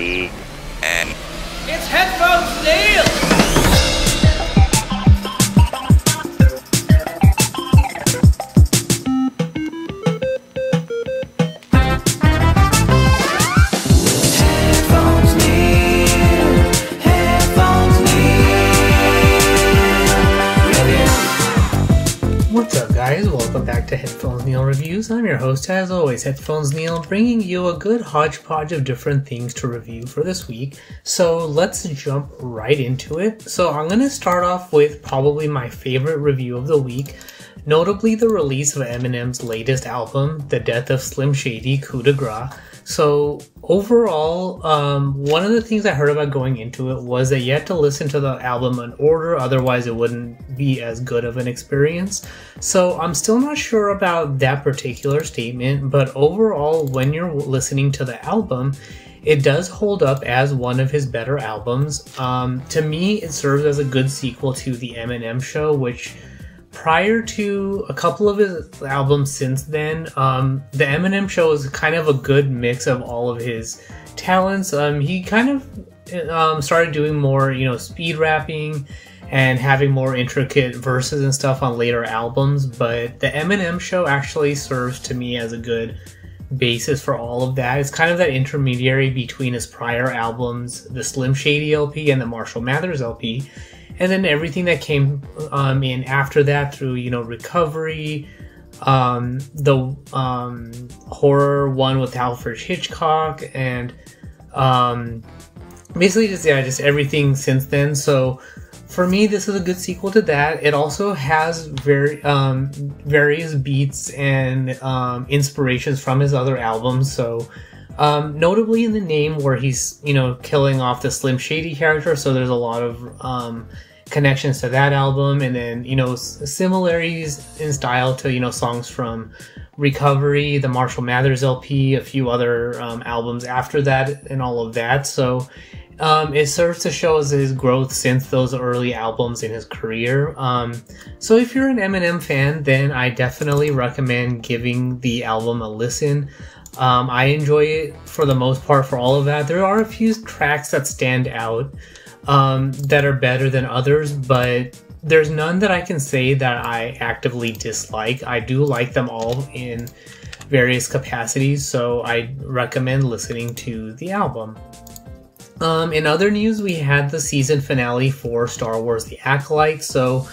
T N. It's Headphones Neil! Headphones Neil. Headphones Neil. Review. What's up, guys? Welcome back to Headphones Neil Reviews. I'm your host, as Headphones Neil, bringing you a good hodgepodge of different things to review for this week. So let's jump right into it. So I'm going to start off with probably my favorite review of the week, notably the release of Eminem's latest album, The Death of Slim Shady Coup de Grace. So overall, um, one of the things I heard about going into it was that you had to listen to the album in order, otherwise it wouldn't be as good of an experience. So I'm still not sure about that particular statement, but overall, when you're listening to the album, it does hold up as one of his better albums. Um, to me, it serves as a good sequel to the Eminem Show, which prior to a couple of his albums since then, um, the Eminem Show is kind of a good mix of all of his talents. Um, he kind of um, started doing more, you know, speed rapping and having more intricate verses and stuff on later albums. But the Eminem Show actually serves to me as a good basis for all of that. It's kind of that intermediary between his prior albums, the Slim Shady LP and the Marshall Mathers LP and then everything that came um, in after that through you know recovery um, the um, horror one with alfred hitchcock and um, basically just yeah just everything since then. So for me this is a good sequel to that. It also has very um, various beats and um, inspirations from his other albums. So um, notably in the name where he's you know killing off the slim shady character so there's a lot of um, connections to that album and then you know similarities in style to you know songs from recovery the marshall mathers lp a few other um, albums after that and all of that so um, it serves to show his growth since those early albums in his career. Um, so if you're an Eminem fan, then I definitely recommend giving the album a listen. Um, I enjoy it for the most part for all of that. There are a few tracks that stand out um, that are better than others, but there's none that I can say that I actively dislike. I do like them all in various capacities, so I recommend listening to the album. Um, in other news, we had the season finale for Star Wars: The Acolyte. So,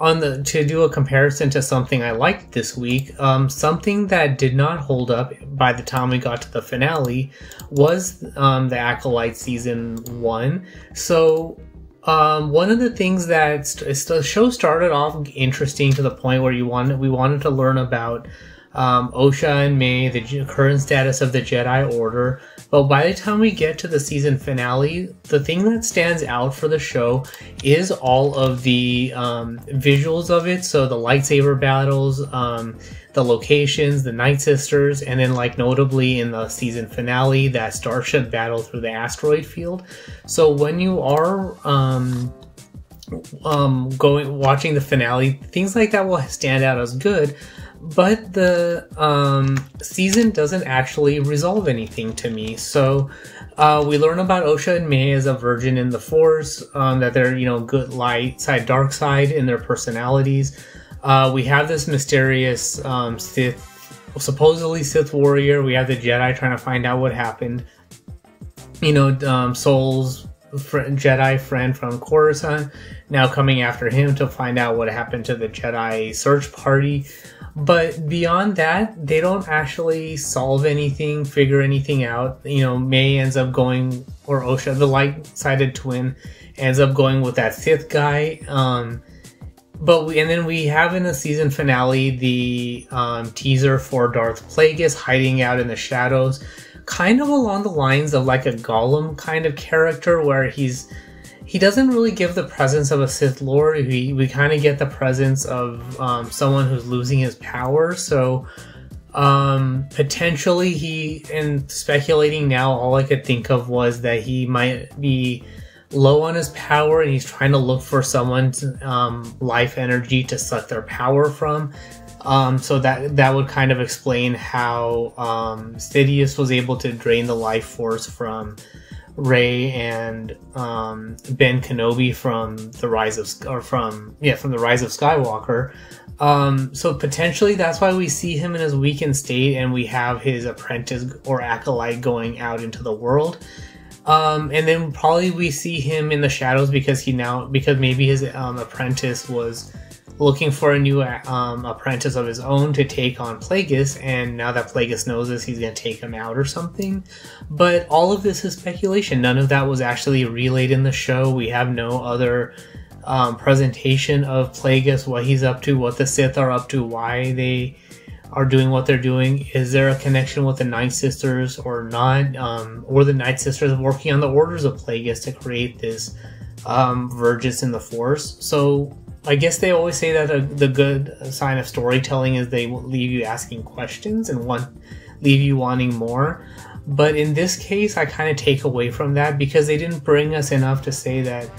on the to do a comparison to something I liked this week, um, something that did not hold up by the time we got to the finale was um, the Acolyte season one. So. Um, one of the things that st- the show started off interesting to the point where you wanted we wanted to learn about um, Osha and Mae, the current status of the Jedi Order. But by the time we get to the season finale, the thing that stands out for the show is all of the um, visuals of it. So the lightsaber battles, um, the locations, the Night Sisters, and then, like, notably in the season finale, that starship battle through the asteroid field. So when you are. Um, um, going watching the finale, things like that will stand out as good but the um, season doesn't actually resolve anything to me. So uh, we learn about Osha and Mae as a vergence in the Force, um, that they're you know good light side, dark side in their personalities. Uh, we have this mysterious um, Sith, supposedly Sith warrior. We have the Jedi trying to find out what happened. You know, um, Sol's Jedi friend from Coruscant now coming after him to find out what happened to the Jedi search party. But beyond that, they don't actually solve anything, figure anything out. You know, Mae ends up going, or Osha, the light-sided twin, ends up going with that Sith guy. Um, but we, and then we have in the season finale the um, teaser for Darth Plagueis hiding out in the shadows, kind of along the lines of like a Gollum kind of character, where he's he doesn't really give the presence of a Sith Lord. We, we kind of get the presence of um, someone who's losing his power. So um, potentially he, and speculating now, all I could think of was that he might be low on his power and he's trying to look for someone's um, life energy to suck their power from. Um, so that that would kind of explain how um, Sidious was able to drain the life force from Rey and um, Ben Kenobi from the Rise of or from yeah from the Rise of Skywalker. Um, so potentially that's why we see him in his weakened state, and we have his apprentice or acolyte going out into the world. Um, and then probably we see him in the shadows because he now because maybe his um, apprentice was looking for a new um, apprentice of his own to take on Plagueis, and now that Plagueis knows this, he's going to take him out or something. But all of this is speculation. None of that was actually relayed in the show. We have no other um, presentation of Plagueis, what he's up to, what the Sith are up to, why they are doing what they're doing. Is there a connection with the Night Sisters or not? Um, or the Night Sisters working on the orders of Plagueis to create this um, vergence in the Force? So I guess they always say that a, the good sign of storytelling is they leave you asking questions and want leave you wanting more. But in this case, I kind of take away from that because they didn't bring us enough to say that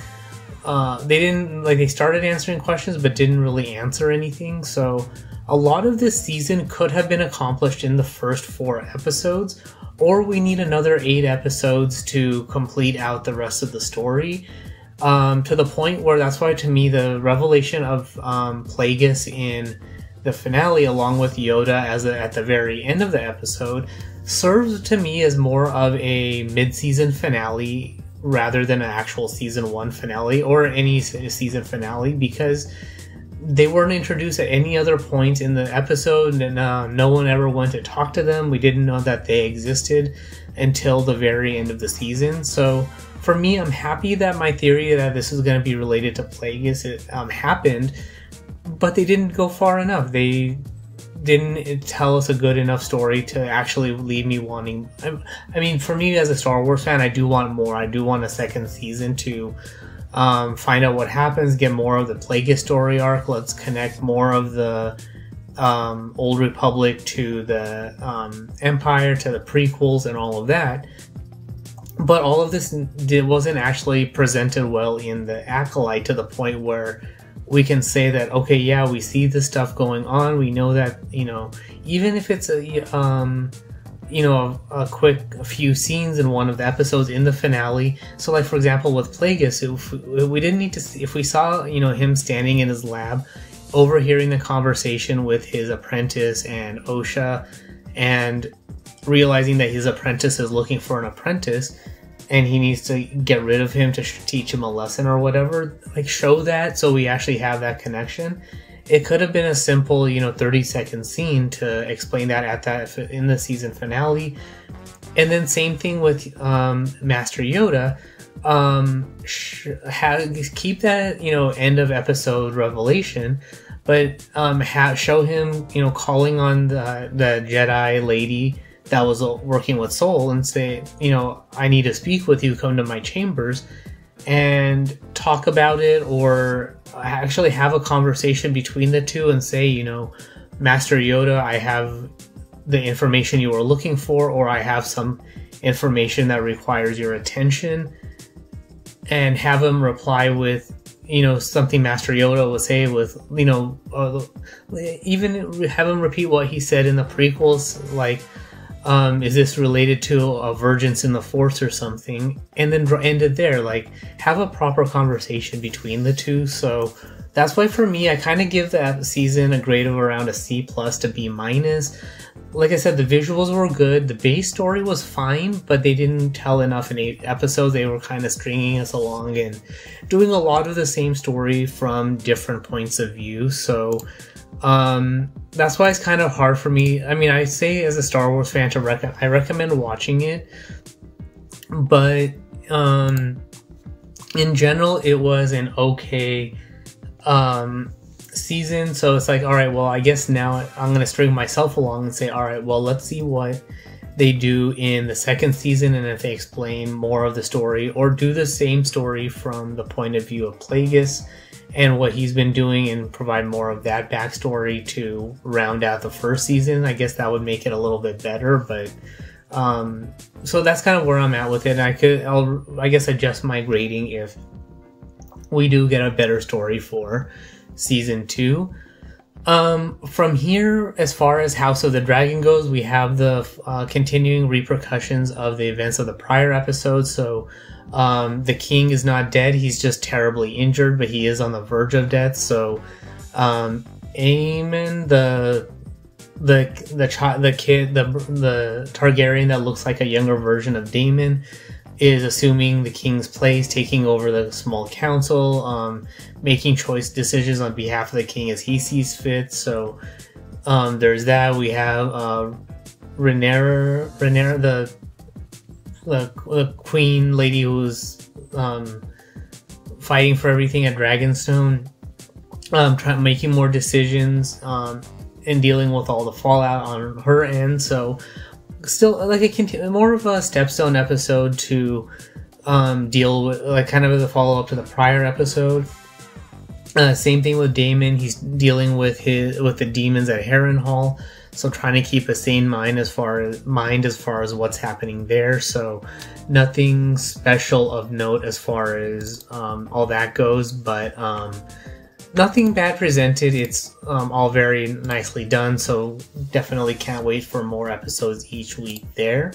uh, they didn't like they started answering questions but didn't really answer anything. So a lot of this season could have been accomplished in the first four episodes, or we need another eight episodes to complete out the rest of the story um, to the point where that's why to me the revelation of um, Plagueis in the finale, along with Yoda as a, at the very end of the episode, serves to me as more of a mid-season finale rather than an actual season one finale or any season finale because they weren't introduced at any other point in the episode and uh, no one ever went to talk to them. We didn't know that they existed until the very end of the season. So for me, I'm happy that my theory that this is going to be related to Plagueis it um, happened, but they didn't go far enough. They didn't tell us a good enough story to actually leave me wanting. I, mean, for me as a Star Wars fan, I do want more. I do want a second season to um, find out what happens, get more of the Plagueis story arc. Let's connect more of the um, Old Republic to the um, Empire, to the prequels, and all of that but all of this did, wasn't actually presented well in the acolyte to the point where we can say that okay yeah we see this stuff going on. We know that you know even if it's a um you know a, a quick few scenes in one of the episodes in the finale. So like for example with plagueis if we didn't need to see, if we saw you know him standing in his lab overhearing the conversation with his apprentice and osha and realizing that his apprentice is looking for an apprentice and he needs to get rid of him to teach him a lesson or whatever like show that so we actually have that connection. It could have been a simple you know 30 second scene to explain that at that in the season finale. And then same thing with um, master yoda. Um have, keep that you know end of episode revelation but um ha- show him you know calling on the the jedi lady that was working with Sol and say, you know, I need to speak with you, come to my chambers and talk about it or actually have a conversation between the two and say, you know, Master Yoda, I have the information you were looking for, or I have some information that requires your attention, and have him reply with, you know, something Master Yoda would say with, you know, uh, even have him repeat what he said in the prequels, like, um, is this related to a vergence in the force or something? And then end it there like have a proper conversation between the two. So that's why for me i kind of give that season a grade of around a c plus to b minus. Like i said the visuals were good. The base story was fine but they didn't tell enough in eight episodes. They were kind of stringing us along and doing a lot of the same story from different points of view. So um, that's why it's kind of hard for me. I mean, I say as a Star Wars fan to rec- I recommend watching it, but um, in general, it was an okay um, season. So it's like, all right, well, I guess now I'm gonna string myself along and say, all right, well, let's see what they do in the second season and if they explain more of the story or do the same story from the point of view of Plagueis and what he's been doing and provide more of that backstory to round out the first season. I guess that would make it a little bit better, but um, so that's kind of where I'm at with it. I could, I'll, I guess, adjust my grading if we do get a better story for season two. Um, from here, as far as House of the Dragon goes, we have the uh, continuing repercussions of the events of the prior episode. So, um, the king is not dead; he's just terribly injured, but he is on the verge of death. So, um, Aemond, the the the child, the kid, the the Targaryen that looks like a younger version of Daemon, is assuming the king's place, taking over the small council, um, making choice decisions on behalf of the king as he sees fit. So um, there's that. We have uh, Rhaenyra, Rhaenyra, the, the the queen lady who's um, fighting for everything at Dragonstone, um, making more decisions um, and dealing with all the fallout on her end. So still like a more of a stepstone episode to um, deal with, like kind of as a follow up to the prior episode. Uh, same thing with Daemon. He's dealing with his with the demons at Harrenhal, so trying to keep a sane mind as far as mind as far as what's happening there. So nothing special of note as far as um, all that goes, but um, nothing bad presented. It's um, all very nicely done, so definitely can't wait for more episodes each week there.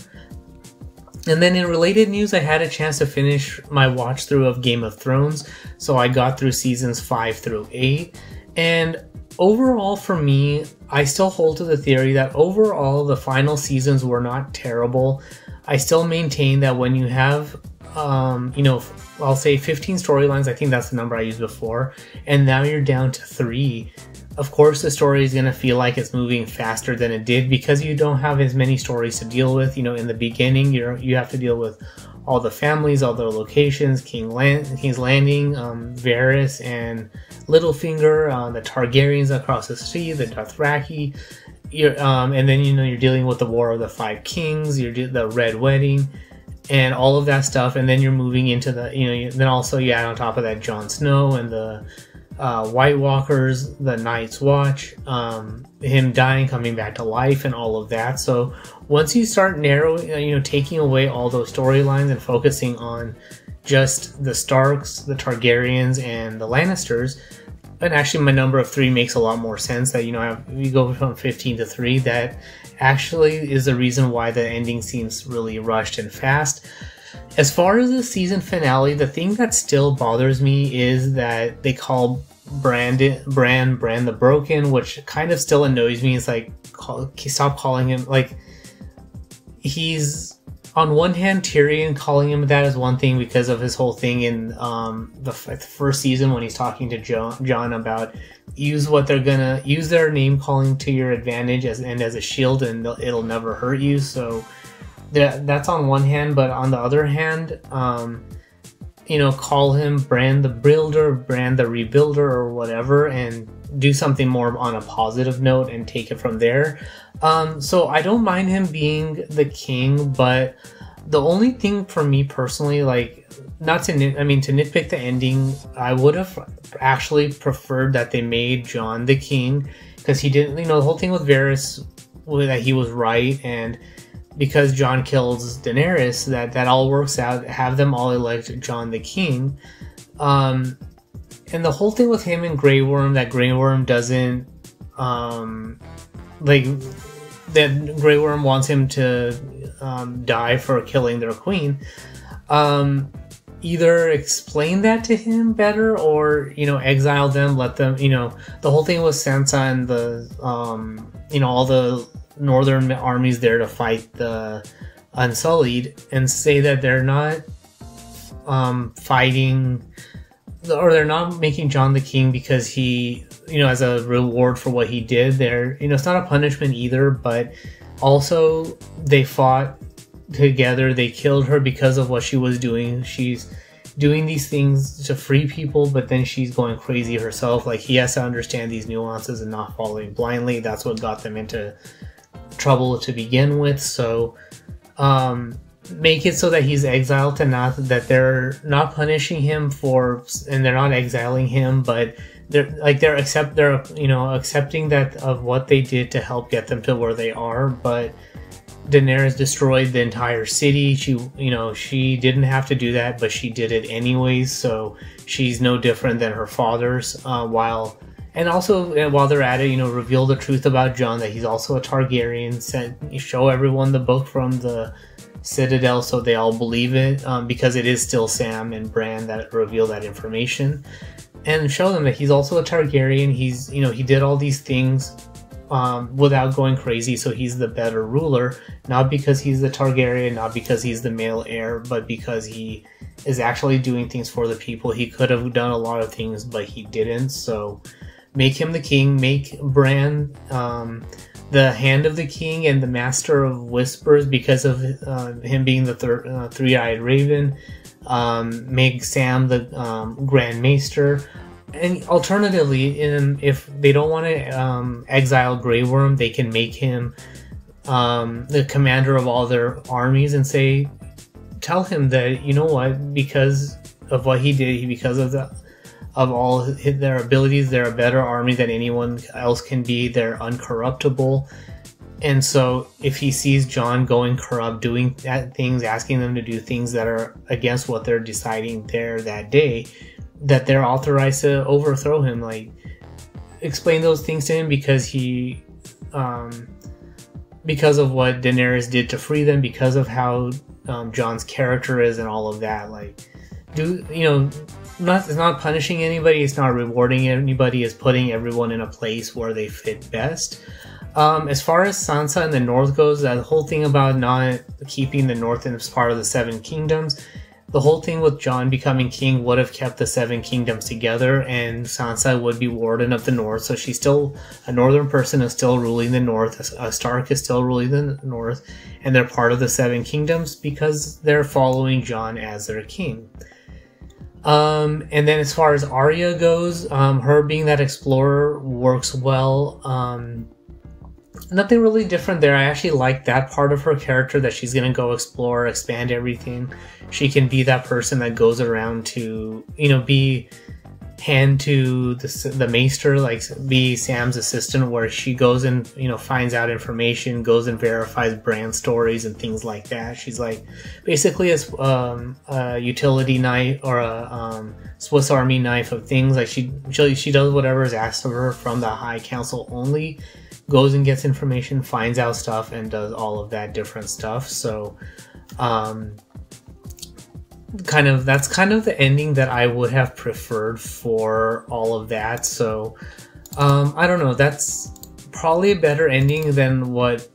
And then in related news, I had a chance to finish my watch through of Game of Thrones, so I got through seasons 5 through 8. And overall, for me, I still hold to the theory that overall the final seasons were not terrible. I still maintain that when you have um, you know, I'll say 15 storylines. I think that's the number I used before. And now you're down to three. Of course, the story is going to feel like it's moving faster than it did because you don't have as many stories to deal with. You know, in the beginning, you you have to deal with all the families, all the locations, King Land, King's Landing, um, Varys, and Littlefinger, uh, the Targaryens across the sea, the Dothraki. You're, um, and then you know you're dealing with the War of the Five Kings. You're de- the Red Wedding and all of that stuff and then you're moving into the you know you, then also you add on top of that Jon Snow and the uh, White Walkers, the Night's Watch, um, him dying, coming back to life, and all of that. So once you start narrowing, uh, you know, taking away all those storylines and focusing on just the Starks, the Targaryens, and the Lannisters, and actually my number of three makes a lot more sense. That you know, we go from fifteen to three. That actually is the reason why the ending seems really rushed and fast. As far as the season finale, the thing that still bothers me is that they call Brand Bran Bran the Broken, which kind of still annoys me. It's like call, stop calling him like he's on one hand Tyrion calling him that is one thing because of his whole thing in um, the, f- the first season when he's talking to Jon, Jon about use what they're gonna use their name calling to your advantage as and as a shield and it'll never hurt you. So that that's on one hand, but on the other hand, um, you know, call him Brand the Builder, Brand the Rebuilder, or whatever, and do something more on a positive note and take it from there. Um, so I don't mind him being the king, but the only thing for me personally, like, not to nit, I mean, to nitpick the ending, I would have actually preferred that they made Jon the king because he didn't, you know, the whole thing with Varys, that he was right and because Jon kills Daenerys, that that all works out. Have them all elect Jon the king, um, and the whole thing with him and Grey Worm, that Grey Worm doesn't, um, like that Grey Worm wants him to um, die for killing their queen. Um, either explain that to him better, or you know, exile them, let them, you know, the whole thing with Sansa and the, um, you know, all the northern armies there to fight the Unsullied, and say that they're not um, fighting or they're not making Jon the king because he, you know, as a reward for what he did. They're, you know, it's not a punishment either, but also they fought together. They killed her because of what she was doing. She's doing these things to free people, but then she's going crazy herself. Like he has to understand these nuances and not following blindly. That's what got them into trouble to begin with. So, um, make it so that he's exiled to not that they're not punishing him for and they're not exiling him but they're like they're accept they're you know accepting that of what they did to help get them to where they are but Daenerys destroyed the entire city she you know she didn't have to do that but she did it anyways so she's no different than her father's uh, while and also uh, while they're at it, you know, reveal the truth about Jon that he's also a Targaryen. Send, show everyone the book from the Citadel so they all believe it, um, because it is still Sam and Bran that reveal that information, and show them that he's also a Targaryen. He's you know he did all these things um, without going crazy, so he's the better ruler, not because he's the Targaryen, not because he's the male heir, but because he is actually doing things for the people. He could have done a lot of things, but he didn't. So make him the king, make Bran um, the hand of the king and the master of whispers because of uh, him being the thir- uh, three-eyed raven. Um, make Sam the um, Grand Maester. And alternatively, in, if they don't want to um, exile Grey Worm, they can make him um, the commander of all their armies and say, tell him that you know what, because of what he did, because of the of all their abilities, they're a better army than anyone else can be. They're uncorruptible. And so, if he sees Jon going corrupt, doing things, asking them to do things that are against what they're deciding there that day, that they're authorized to overthrow him. Like, explain those things to him because he, um, because of what Daenerys did to free them, because of how um, Jon's character is, and all of that. Like, do you know? Not it's not punishing anybody. It's not rewarding anybody. It's putting everyone in a place where they fit best. Um, as far as Sansa and the North goes, that whole thing about not keeping the North as part of the Seven Kingdoms, the whole thing with Jon becoming king would have kept the Seven Kingdoms together, and Sansa would be Warden of the North. So she's still a Northern person is still ruling the North. A Stark is still ruling the North, and they're part of the Seven Kingdoms because they're following Jon as their king. Um, and then as far as Arya goes, um, her being that explorer works well. Um, nothing really different there. I actually like that part of her character that she's gonna go explore, expand everything. She can be that person that goes around to, you know, be hand to the, the maester, like be Sam's assistant, where she goes and you know finds out information, goes and verifies brand stories and things like that. She's like basically a, um, a utility knife or a um, Swiss Army knife of things. Like she, she she does whatever is asked of her from the High Council only. Goes and gets information, finds out stuff, and does all of that different stuff. So, um, kind of that's kind of the ending that I would have preferred for all of that. So um, I don't know. That's probably a better ending than what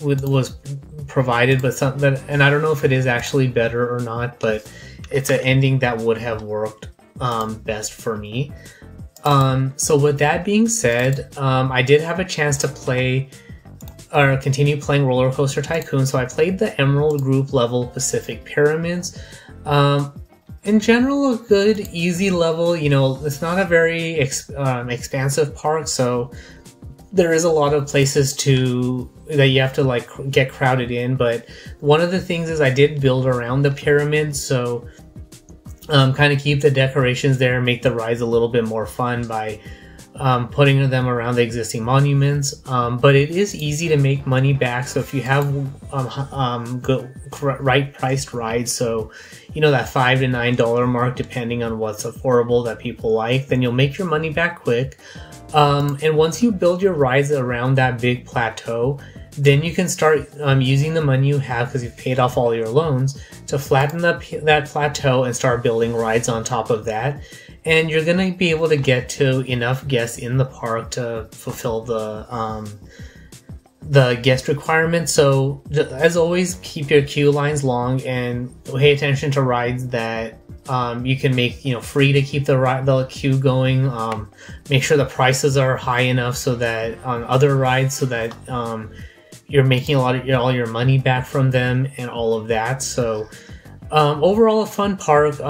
was provided, but something that, and I don't know if it is actually better or not. But it's an ending that would have worked um, best for me. Um, so with that being said, um, I did have a chance to play or continue playing Roller Coaster Tycoon. So I played the Emerald Group level Pacific Pyramids. Um, in general, a good, easy level. You know, it's not a very ex- um, expansive park, so there is a lot of places to that you have to like get crowded in. But one of the things is I did build around the pyramid, so um, kind of keep the decorations there, and make the rides a little bit more fun by um, putting them around the existing monuments. Um, but it is easy to make money back. So if you have um, um good, right priced rides, so you know that five to nine dollar mark, depending on what's affordable that people like, then you'll make your money back quick. Um, and once you build your rides around that big plateau, then you can start um, using the money you have because you've paid off all your loans to flatten up that plateau and start building rides on top of that and you're gonna be able to get to enough guests in the park to fulfill the um, the guest requirements. So as always, keep your queue lines long and pay attention to rides that um, you can make you know free to keep the ride the queue going. Um, make sure the prices are high enough so that on other rides so that um, you're making a lot of all your money back from them and all of that. So um, overall, a fun park.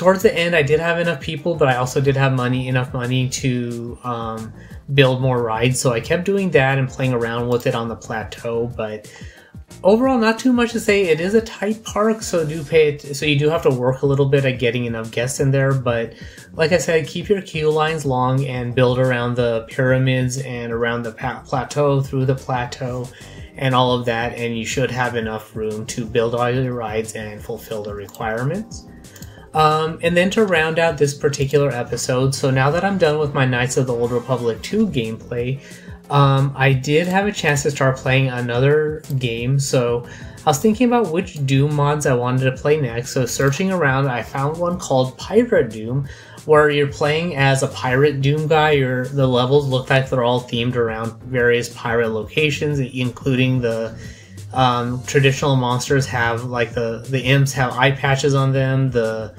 Towards the end, I did have enough people, but I also did have money, enough money to um, build more rides. So I kept doing that and playing around with it on the plateau. But overall, not too much to say. It is a tight park, so do pay it. So you do have to work a little bit at getting enough guests in there. But like I said, keep your queue lines long and build around the pyramids and around the plateau through the plateau and all of that, and you should have enough room to build all your rides and fulfill the requirements. Um, and then to round out this particular episode, so now that I'm done with my Knights of the Old Republic 2 gameplay, um, I did have a chance to start playing another game. So I was thinking about which Doom mods I wanted to play next. So searching around, I found one called Pirate Doom, where you're playing as a pirate Doom guy. Your the levels look like they're all themed around various pirate locations, including the um, traditional monsters have like the the imps have eye patches on them. The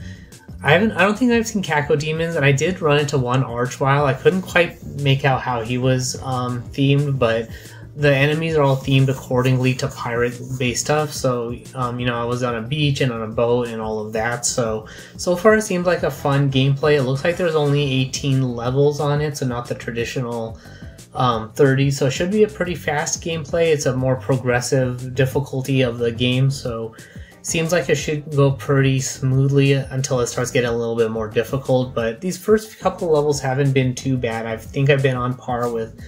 I haven't I don't think I've seen Cacodemons, and I did run into one Archvile. I couldn't quite make out how he was um, themed, but the enemies are all themed accordingly to pirate based stuff. So, um, you know, I was on a beach and on a boat and all of that. So, so far it seems like a fun gameplay. It looks like there's only 18 levels on it, so not the traditional um, 30. So it should be a pretty fast gameplay. It's a more progressive difficulty of the game. So, seems like it should go pretty smoothly until it starts getting a little bit more difficult. But these first couple levels haven't been too bad. I think I've been on par with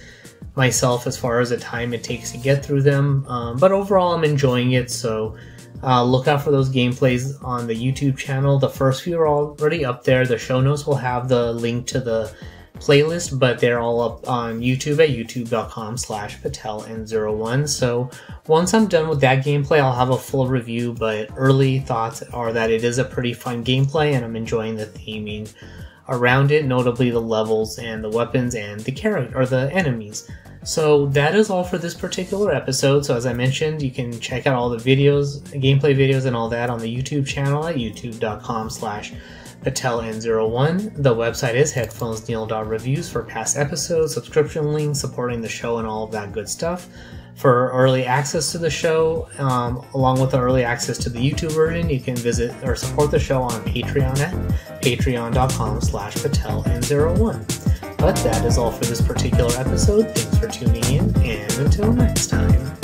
myself as far as the time it takes to get through them. Um, but overall, I'm enjoying it. So uh, look out for those gameplays on the YouTube channel. The first few are already up there. The show notes will have the link to the playlist, but they're all up on YouTube at youtube.com slash pateln01. So once I'm done with that gameplay, I'll have a full review, but early thoughts are that it is a pretty fun gameplay and I'm enjoying the theming around it, notably the levels and the weapons and the character or the enemies. So that is all for this particular episode. So as I mentioned, you can check out all the videos, gameplay videos and all that on the YouTube channel at youtube.com slash pateln01. The website is headphonesneil.reviews for past episodes, subscription links, supporting the show and all of that good stuff. For early access to the show, um, along with the early access to the YouTube version, you can visit or support the show on Patreon at patreon.com slash pateln01. But that is all for this particular episode. Thanks for tuning in, and until next time.